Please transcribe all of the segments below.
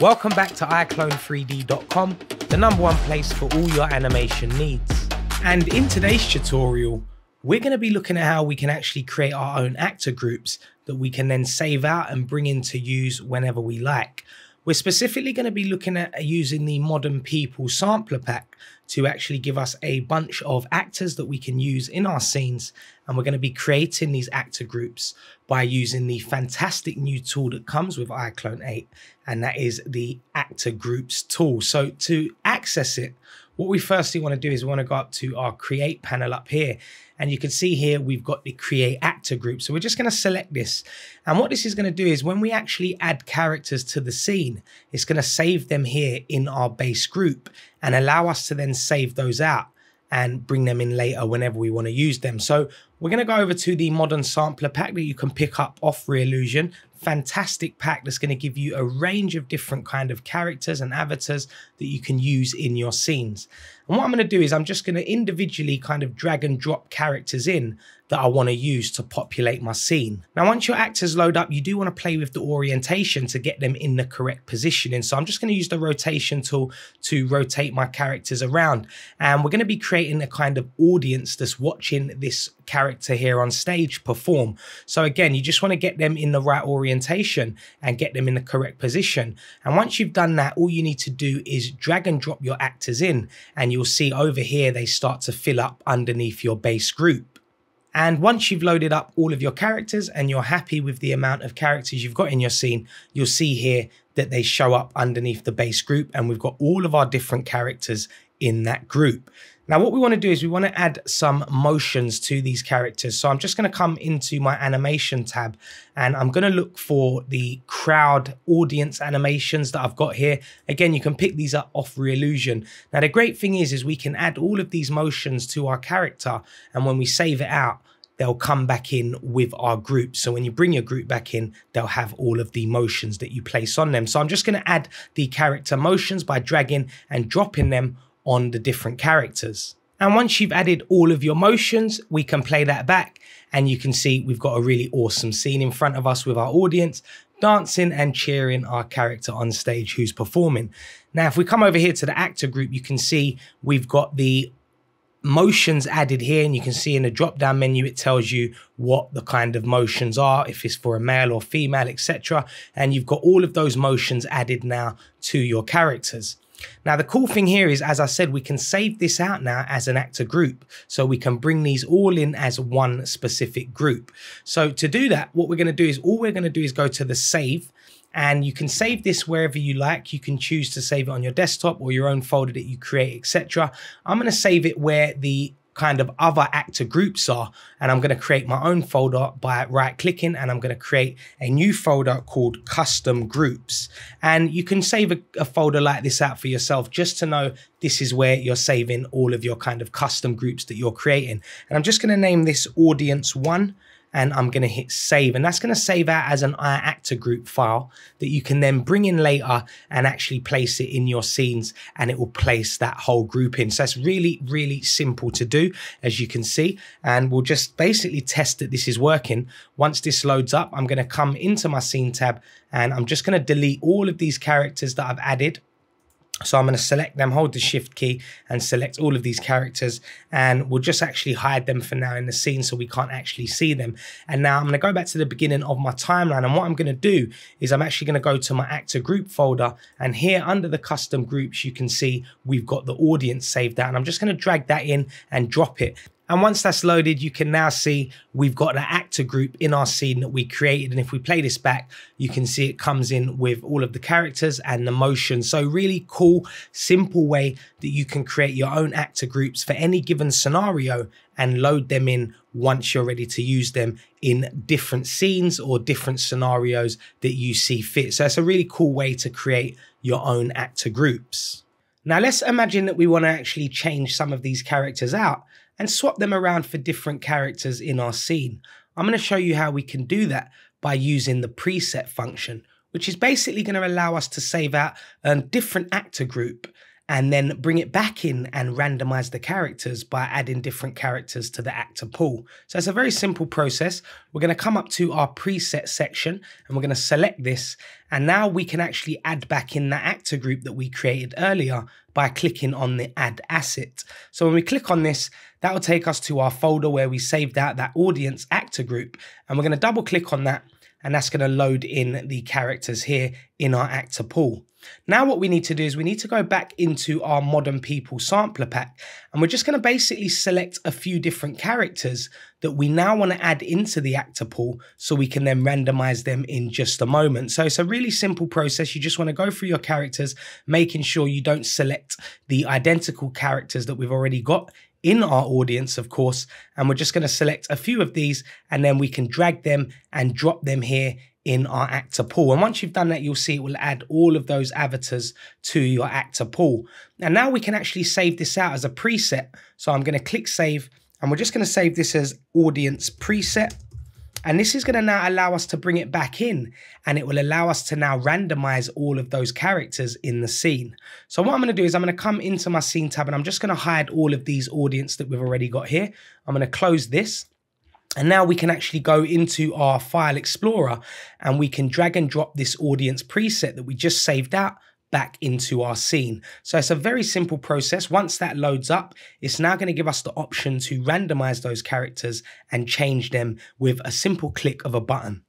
Welcome back to iClone3D.com, the number one place for all your animation needs. And in today's tutorial, we're going to be looking at how we can actually create our own actor groups that we can then save out and bring in to use whenever we like. We're specifically going to be looking at using the Modern People sampler pack to actually give us a bunch of actors that we can use in our scenes. And we're going to be creating these actor groups by using the fantastic new tool that comes with iClone 8, and that is the actor groups tool. So to access it, what we firstly want to do is we want to go up to our create panel up here and you can see here we've got the create actor group. So we're just going to select this. And what this is going to do is when we actually add characters to the scene, it's going to save them here in our base group and allow us to then save those out and bring them in later whenever we want to use them. So we're going to go over to the modern sampler pack that you can pick up off Reallusion fantastic pack that's going to give you a range of different kind of characters and avatars that you can use in your scenes. And what I'm going to do is I'm just going to individually kind of drag and drop characters in that I want to use to populate my scene. Now, once your actors load up, you do want to play with the orientation to get them in the correct positioning. So I'm just going to use the rotation tool to rotate my characters around. And we're going to be creating a kind of audience that's watching this character here on stage perform. So again, you just want to get them in the right orientation and get them in the correct position. And once you've done that, all you need to do is drag and drop your actors in and you'll see over here, they start to fill up underneath your base group. And once you've loaded up all of your characters and you're happy with the amount of characters you've got in your scene, you'll see here that they show up underneath the base group and we've got all of our different characters in that group. Now, what we want to do is we want to add some motions to these characters. So I'm just going to come into my animation tab and I'm going to look for the crowd audience animations that I've got here. Again, you can pick these up off Reallusion. Now, the great thing is, is we can add all of these motions to our character. And when we save it out, they'll come back in with our group. So when you bring your group back in, they'll have all of the motions that you place on them. So I'm just going to add the character motions by dragging and dropping them on the different characters. And once you've added all of your motions, we can play that back and you can see we've got a really awesome scene in front of us with our audience dancing and cheering our character on stage who's performing. Now, if we come over here to the actor group, you can see we've got the motions added here and you can see in the drop down menu it tells you what the kind of motions are if it's for a male or female etc and you've got all of those motions added now to your characters now, the cool thing here is, as I said, we can save this out now as an actor group. So we can bring these all in as one specific group. So to do that, what we're going to do is all we're going to do is go to the save and you can save this wherever you like. You can choose to save it on your desktop or your own folder that you create, etc. I'm going to save it where the kind of other actor groups are. And I'm going to create my own folder by right clicking and I'm going to create a new folder called custom groups. And you can save a, a, folder like this out for yourself just to know this is where you're saving all of your kind of custom groups that you're creating. And I'm just going to name this audience one and I'm going to hit save. And that's going to save out as an actor group file that you can then bring in later and actually place it in your scenes and it will place that whole group in. So it's really, really simple to do, as you can see. And we'll just basically test that this is working. Once this loads up, I'm going to come into my scene tab and I'm just going to delete all of these characters that I've added so I'm going to select them, hold the shift key and select all of these characters and we'll just actually hide them for now in the scene so we can't actually see them. And now I'm going to go back to the beginning of my timeline and what I'm going to do is I'm actually going to go to my actor group folder and here under the custom groups you can see we've got the audience saved out and I'm just going to drag that in and drop it and once that's loaded, you can now see we've got an actor group in our scene that we created. And if we play this back, you can see it comes in with all of the characters and the motion. So really cool, simple way that you can create your own actor groups for any given scenario and load them in once you're ready to use them in different scenes or different scenarios that you see fit. So it's a really cool way to create your own actor groups. Now let's imagine that we want to actually change some of these characters out and swap them around for different characters in our scene. I'm going to show you how we can do that by using the preset function, which is basically going to allow us to save out a different actor group and then bring it back in and randomize the characters by adding different characters to the actor pool. So it's a very simple process. We're going to come up to our preset section and we're going to select this. And now we can actually add back in that actor group that we created earlier by clicking on the add asset. So when we click on this, that will take us to our folder where we saved out that audience actor group. And we're going to double click on that and that's going to load in the characters here in our actor pool. Now what we need to do is we need to go back into our modern people sampler pack and we're just going to basically select a few different characters that we now want to add into the actor pool so we can then randomize them in just a moment. So it's a really simple process. You just want to go through your characters, making sure you don't select the identical characters that we've already got in our audience, of course, and we're just going to select a few of these and then we can drag them and drop them here in our actor pool. And once you've done that, you'll see it will add all of those avatars to your actor pool. And now we can actually save this out as a preset. So I'm going to click save and we're just going to save this as audience preset. And this is going to now allow us to bring it back in and it will allow us to now randomize all of those characters in the scene. So what I'm going to do is I'm going to come into my scene tab and I'm just going to hide all of these audience that we've already got here. I'm going to close this. And now we can actually go into our file explorer and we can drag and drop this audience preset that we just saved out back into our scene. So it's a very simple process. Once that loads up, it's now going to give us the option to randomize those characters and change them with a simple click of a button.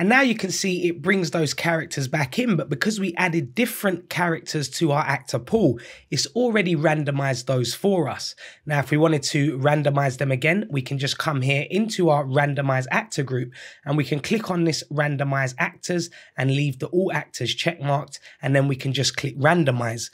And now you can see it brings those characters back in, but because we added different characters to our actor pool, it's already randomized those for us. Now, if we wanted to randomize them again, we can just come here into our randomize actor group and we can click on this randomize actors and leave the all actors checkmarked. And then we can just click randomize.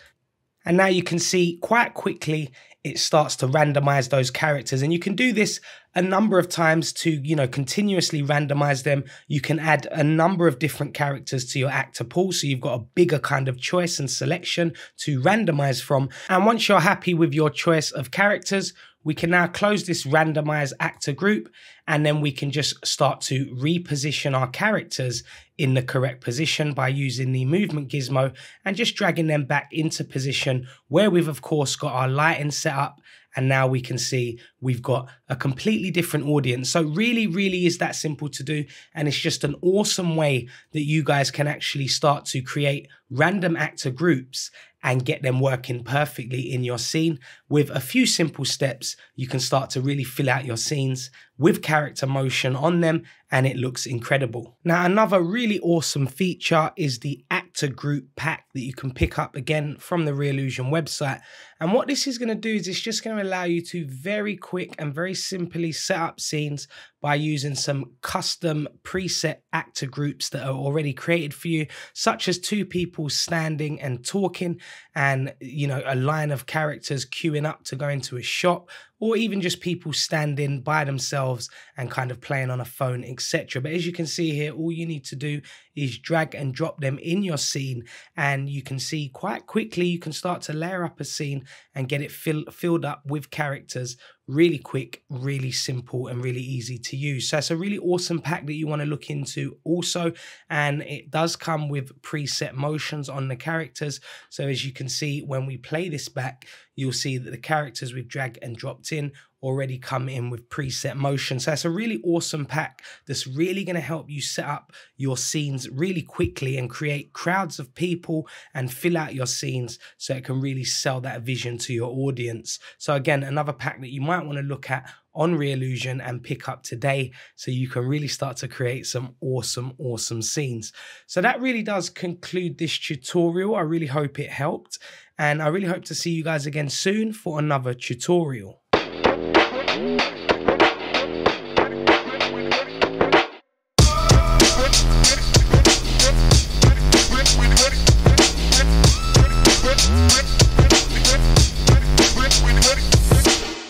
And now you can see quite quickly it starts to randomize those characters. And you can do this a number of times to, you know, continuously randomize them. You can add a number of different characters to your actor pool. So you've got a bigger kind of choice and selection to randomize from. And once you're happy with your choice of characters, we can now close this randomized actor group and then we can just start to reposition our characters in the correct position by using the movement gizmo and just dragging them back into position where we've of course got our lighting set up and now we can see we've got a completely different audience. So really, really is that simple to do. And it's just an awesome way that you guys can actually start to create random actor groups and get them working perfectly in your scene. With a few simple steps, you can start to really fill out your scenes with character motion on them and it looks incredible. Now, another really awesome feature is the actor group pack that you can pick up again from the Reallusion website. And what this is going to do is it's just going to allow you to very quick and very simply set up scenes by using some custom preset actor groups that are already created for you, such as two people standing and talking, and you know, a line of characters queuing up to go into a shop, or even just people standing by themselves and kind of playing on a phone, etc. But as you can see here, all you need to do is drag and drop them in your scene, and you can see quite quickly you can start to layer up a scene and get it fill, filled up with characters really quick, really simple, and really easy to use. So it's a really awesome pack that you want to look into also. And it does come with preset motions on the characters. So as you can see, when we play this back, you'll see that the characters we've dragged and dropped in already come in with preset motion. So that's a really awesome pack that's really going to help you set up your scenes really quickly and create crowds of people and fill out your scenes so it can really sell that vision to your audience. So again, another pack that you might want to look at on Reallusion and pick up today so you can really start to create some awesome, awesome scenes. So that really does conclude this tutorial. I really hope it helped and I really hope to see you guys again soon for another tutorial.